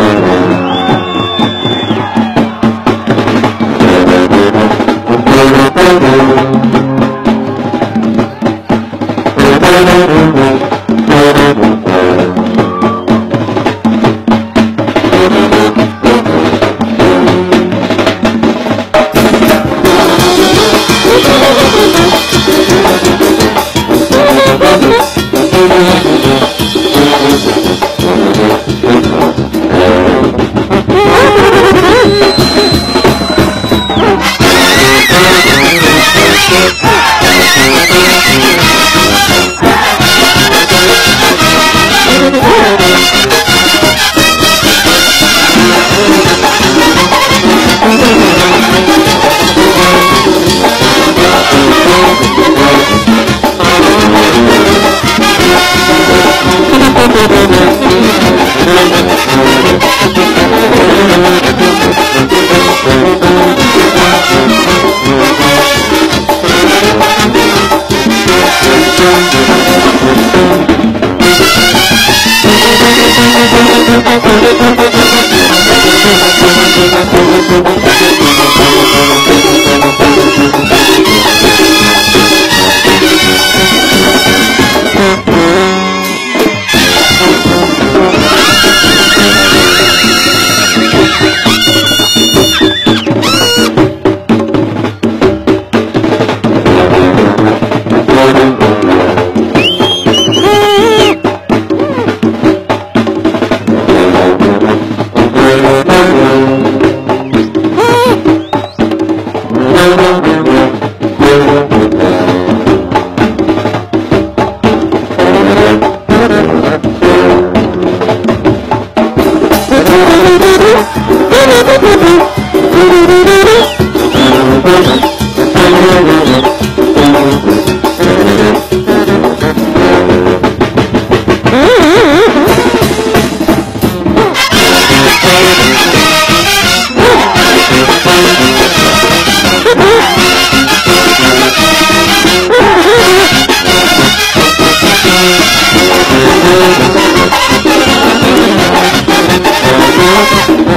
Woo! Thank you.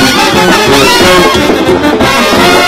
Thank you.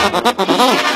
Ha ha ha ha ha!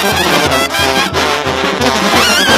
Thank you.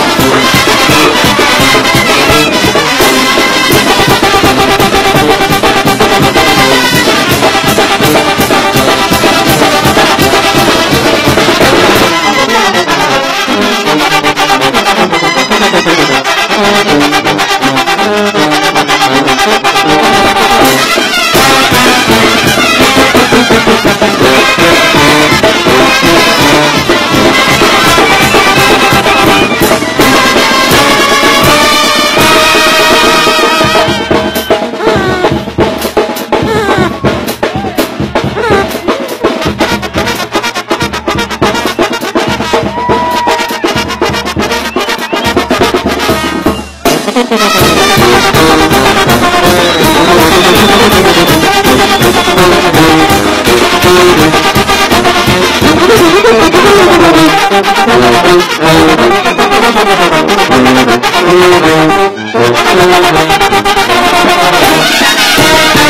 Thank you.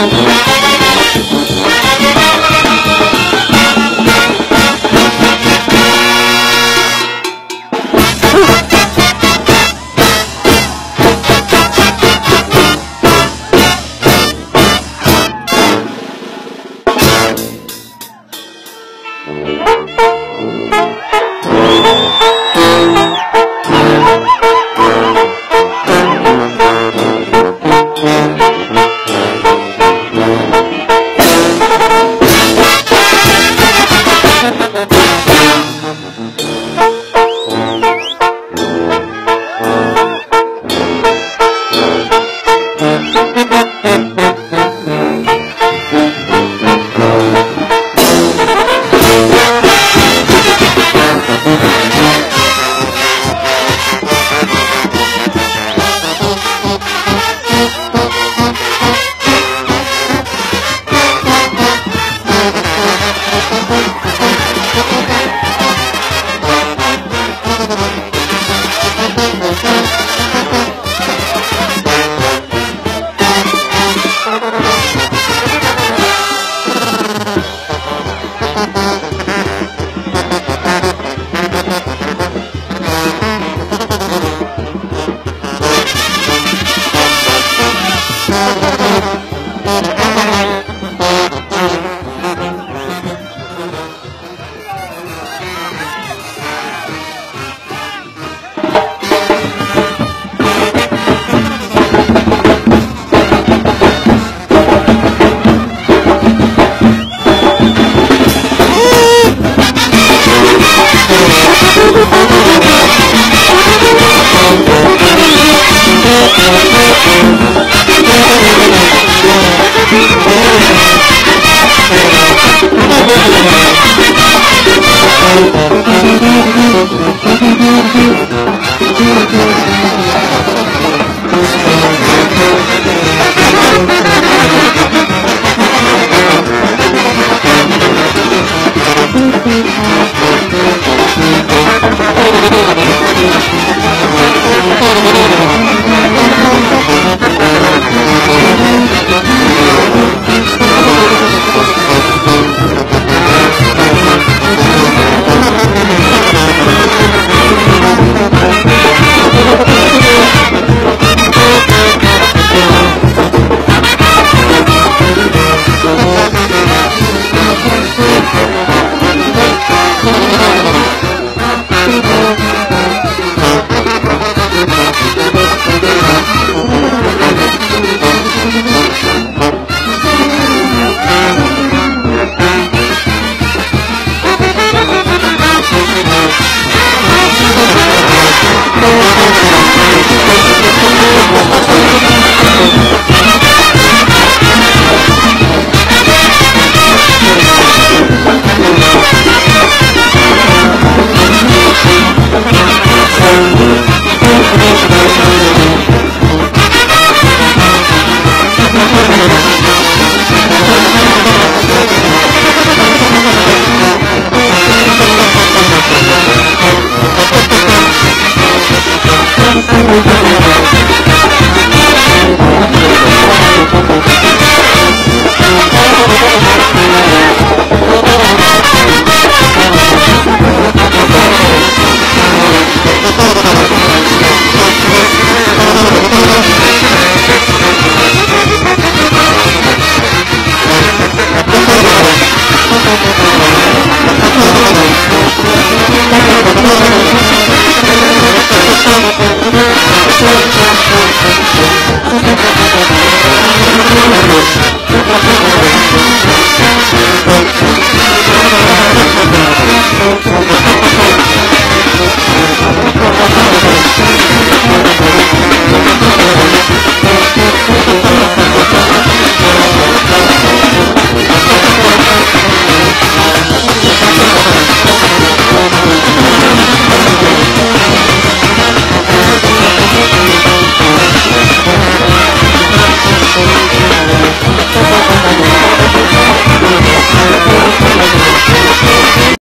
Música Thank